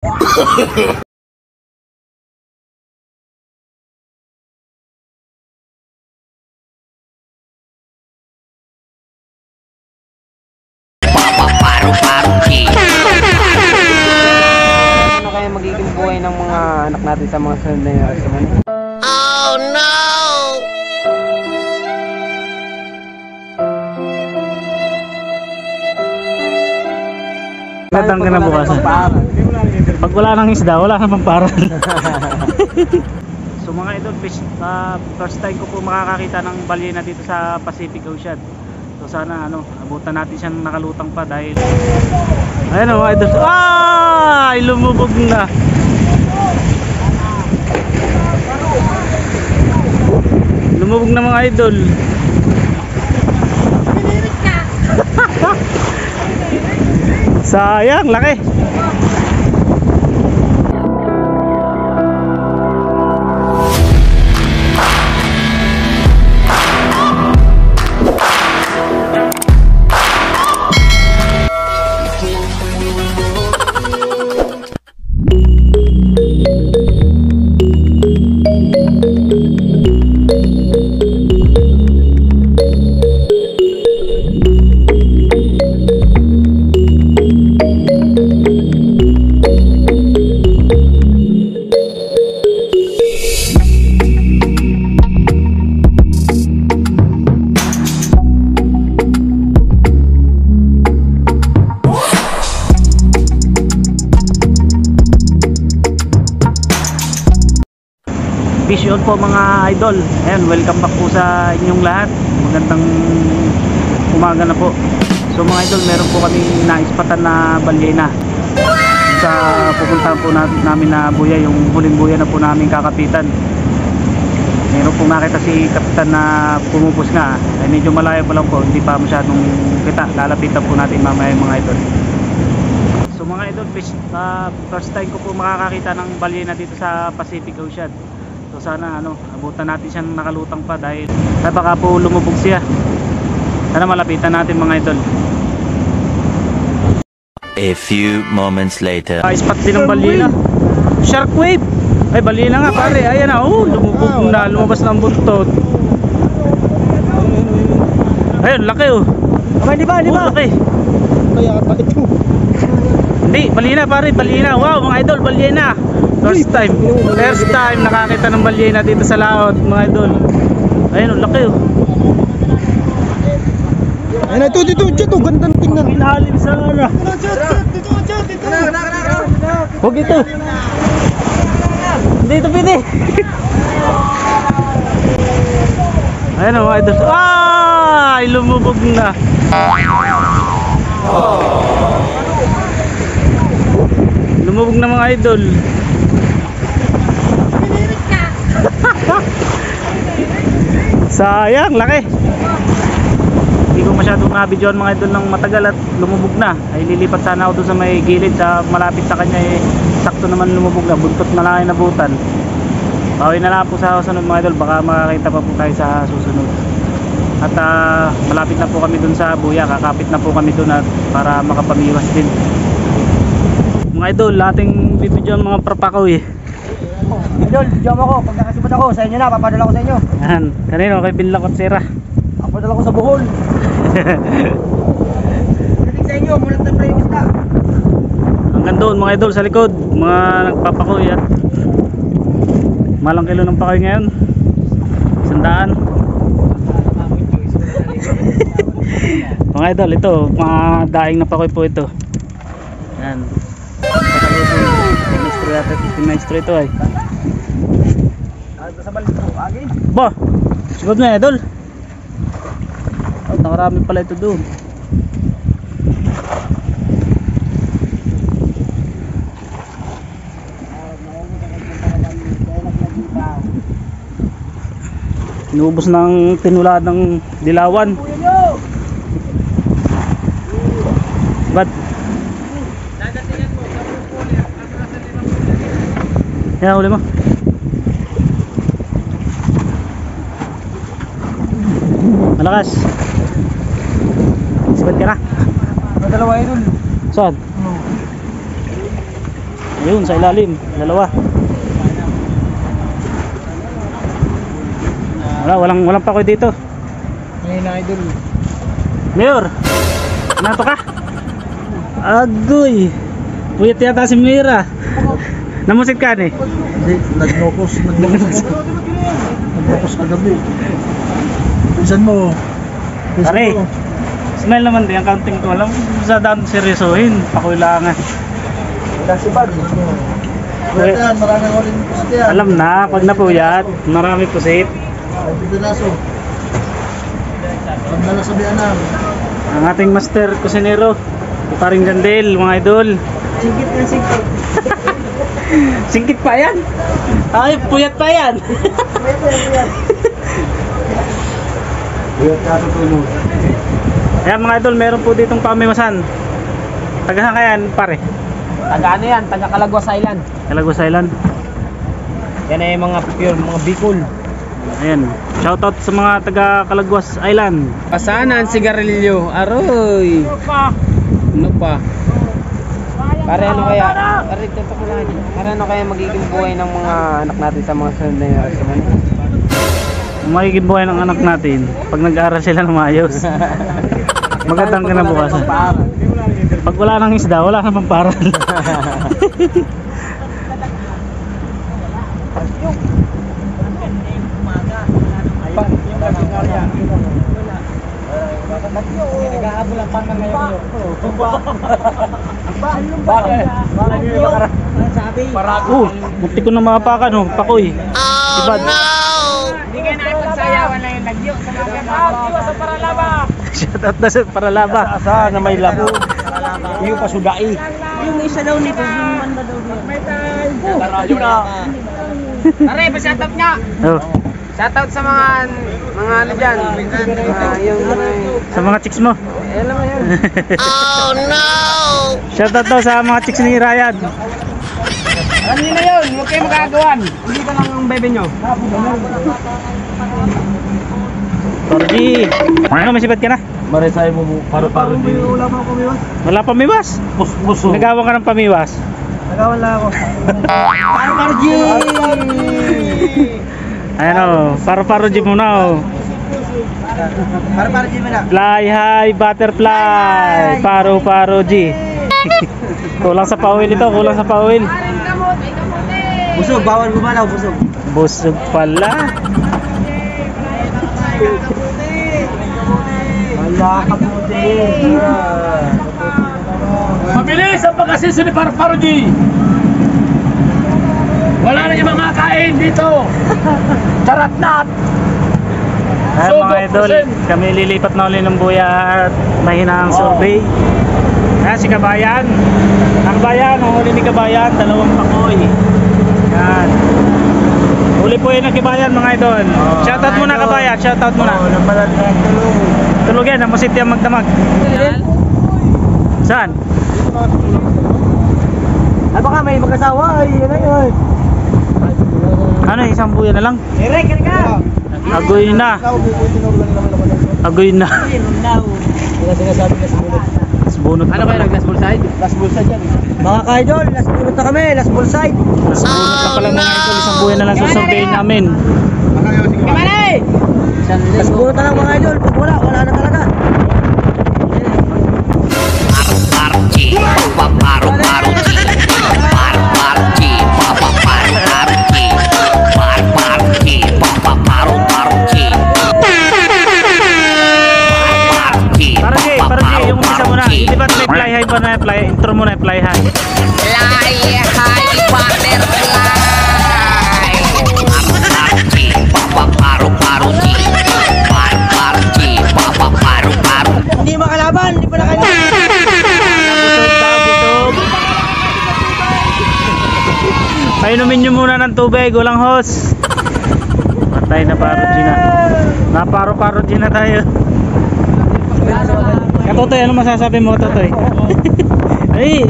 Ano kaya magiging buhay ng mga anak natin sa mga sunod na years? Tatang ka na bukas. Pag wala nang isda, wala nang pamparan. so mga idol fish, ah, first time ko po makakakita ng balyena dito sa Pacific Ocean. So sana ano, abutan natin siyang nakalutang pa dahil Ayan o mga idol. Ah! Lumubog na. Lumubog na mga idol. Sayang, laki. Fish on po mga idol. Ayan, welcome back po sa inyong lahat. Magandang umaga na po. So mga idol, meron po kaming naispatan na balyena. Sa pupuntahan po na, namin na buya, yung huling buya na po namin kakapitan. Meron po nakita si kapitan na pumupos nga. Ay medyo malayo pa lang po, hindi pa masyadong kita. Lalapitan po natin mamaya mga idol. So mga idol, fish, ah, first time ko po makakakita ng balyena dito sa Pacific Ocean. So sana ano, abutan natin siyang nakalutang pa dahil ay baka po lumubog siya. Sana malapitan natin mga idol. A few moments later. Ah, spot din ng balyena. Shark wave. Ay balyena nga pare. Ayan na, oh, lumubog na, lumabas na ang buntot. Ayun, laki oh. Aba, di ba, di Oh, ba? laki. Kaya ata ito. Hindi, balyena pare, balyena. Wow, mga idol, balyena. First time. First time nakakita ng balyena dito sa laot, mga idol. Ayun, oh, laki oh. Ayun, ito, dito, dito, gandang tingnan. Inahalin sa ano. Dito, dito, dito. Huwag ito. Dito pwede. Ayan o mga idol. Ay! Lumubog na. Lumubog na mga idol. Sayang, laki. Hindi ko masyadong nabidyoan mga idol ng matagal at lumubog na. Ay lilipat sana ako doon sa may gilid sa malapit sa kanya eh. Sakto naman lumubog na. Buntot na lang nabutan. Bawi na lang po sa susunod mga idol. Baka makakita pa po tayo sa susunod. At ah, malapit na po kami doon sa buya. Kakapit na po kami doon at para makapamiwas din. Mga idol, ating bibidyoan mga prapakaw eh. Idol, diyan ako. Pag nakasipot ako, sa inyo na, papadala ko sa inyo. Yan, kanino kay Binlakot Sira. Papadala ko sa buhol. Pagdating sa inyo, mulat na yung isda. Hanggang doon mga idol sa likod, mga nagpapakoy at malang kilo ng pakoy ngayon. Sandaan. mga idol, ito, mga daing na pakoy po ito. Yan. Maestro yata, maestro ito ay. Sa balik ko, agi. Ba, sigod na idol. Oh, nakarami pala ito doon. Inubos ng tinulad ng dilawan. Yan, huli mo. Malakas. Sibat ka na. Padalawa idol. Saan? Ayun, sa ilalim. Dalawa. Wala, walang, walang pakoy dito. Ngayon na idol. Mayor! Nato ka? Agoy! Puyat yata si Mira. Namusit ka ni? Hindi, nagnokos, nagnokos. nagnokos kagabi. Pisan mo. Pare. mo. Smile naman din ang counting ko. Alam sa daan seryosohin. Pakoy lang ah. Kasi bag. Kuya yan, maraming ulit po sa tiyan. Alam na, pag napuyat, marami pusit. Ay, pidalaso. Ang dala sa biyanan. Ang ating master kusinero, paring Gandel, mga idol. Sigit na sigit. Singkit pa yan. Ay, puyat pa yan. Kuya ka tutulog. Ayan mga idol, meron po ditong pamiwasan. Taga saan kaya pare? Taga ano yan? Taga Calagwas Island. Kalagos Island. Yan ay mga pure, mga Bicol. Ayan. Shoutout sa mga taga Kalagwas Island. Pasanan sigarilyo. Aroy. Ano pa? Pare ano kaya? Pare tutok mo lang. Pare ano kaya magiging buhay ng mga anak natin sa mga sunod na generation? Magiging buhay ng anak natin pag nag-aaral sila ng maayos. Magandang kinabukasan. Pag wala nang isda, wala nang pamparal. uh, munti ko na mapakan oh, pakoy. Oh Ibad. Hindi kayo nakipagsayawan lang yung lagyo. Sa mga ganun. sa paralaba. Shoutout na sa Paralaba. Asa na may labo. Iyo pa sudai. Yung isa daw nito, yung manda daw. May time. Pare, pa-shoutout nga. Oh, Shoutout sa mga mga ano dyan. Mga yung sa mga chicks mo. Eh, alam mo yun. Shoutout daw sa mga chicks ni Ryan. Alam niyo na yun. Huwag kayo magagawan. Hindi ba lang ang bebe nyo? Torji. Ano, may sibat ka na? Maresay mo paro-paro din. Wala pamiwas. Pus puso. Nagawa ka ng pamiwas. Nagawan lang ako. Paro-paro G! Ayan o, paro-paro G muna o. Paro-paro G mo na. Fly high butterfly. Paro-paro G. kulang sa pawil ito, kulang sa pawil. Busog, bawal gumalaw, busog. Busog pala. Wala ka puti. Mabilis ang pag-asiso ni Paro-Paro G. Wala na yung mga kain dito. Charat na. Ayan mga idol, kami lilipat na ulit ng buya at mahina ang survey. Ayan si Kabayan. Ang Kabayan, ang huli ni Kabayan, dalawang pakoy. Yan. Huli po yun ng Kabayan mga idol. Shoutout muna Kabayan, shoutout muna. Oo, napalat na yung tulong. Tulog yan, ang musit yung magdamag. Saan? Ay baka may mag-asawa. Ay, yun na yun. Ano, isang buya na lang? Direk, kaya ka. Agoy na. Agoy na. Wala sinasabi na mulut. Bunot Ano kayo nag-last bull side? Last bulsa dyan. Mga ka-idol, last bulot na kami, last bull side. Mas bunot na pala mga idol, isang buya na lang susurveyin namin. Kamali! Last bulot na lang mga idol. Pag wala, wala na talaga. Fly high pa na fly, intro mo na fly high. Fly high butterfly. Paru-paru-ci, paru-paru-ci, paru-paru-ci, paru-paru-ci. Hindi makalaban, hindi pala kayo. Painumin nyo muna ng tubig, walang hose. Patay na paro na. Naparo-paro na tayo. Katotoy, ano masasabi mo, Katotoy? Ay,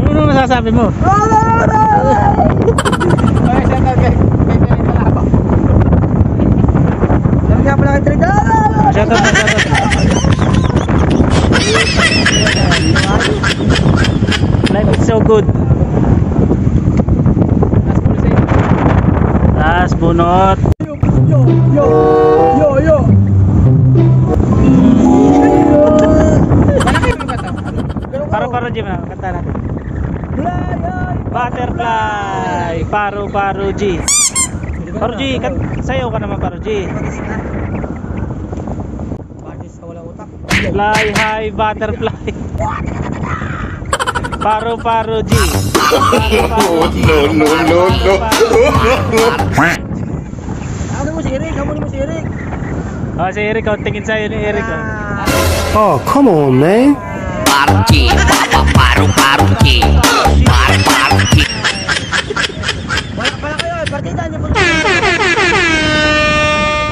ano naman masasabi mo? Ay, siya ka kay pala kay Trida. Shout out, shout out. Life is so good. Last bunot. Yo, yo, yo. Ma'am. Kanta natin. Butterfly! Paro-paro G. Paro G, kan sayaw ka naman Paro G. Fly high butterfly. Paro-paro G. no, no, no, no. Oh, si sa'yo. Oh, come on, man. Parang G, papa, parang parang G. Parang parang G. Wala pala kayo. Partida niyo po.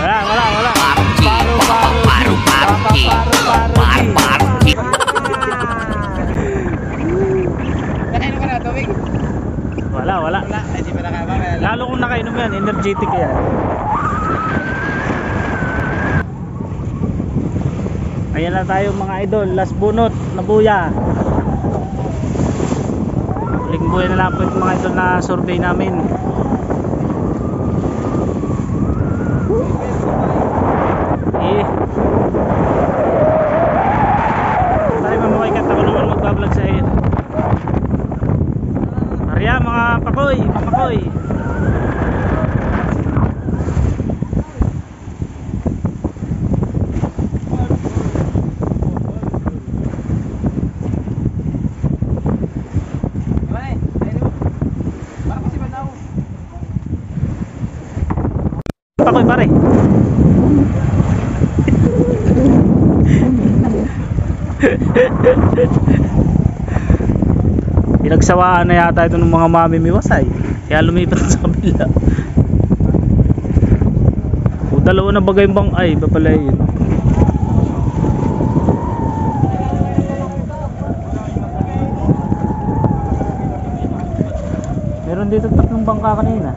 Wala, wala, wala. Parang G, papa, parang parang G. Parang parang G. Nakainom ka na, tubig? Wala, wala. Wala, hindi pa nakaba. Kaya Lalo kung nakainom yan, energetic yan. Ayan na tayo mga idol, last bunot na buya. Huling buya na lang mga idol na survey namin. Eh. Tayo. Arya mga pakoy, mamakoy. Iwan eh, ayun mo. Parang kasi ba daw? Pakoy pare. Pinagsawaan na yata ito ng mga mamimiwasay. Kaya lumipat sa kabila. O dalawa na bagay bang ay, iba pala yun. Meron dito tatlong bangka kanina.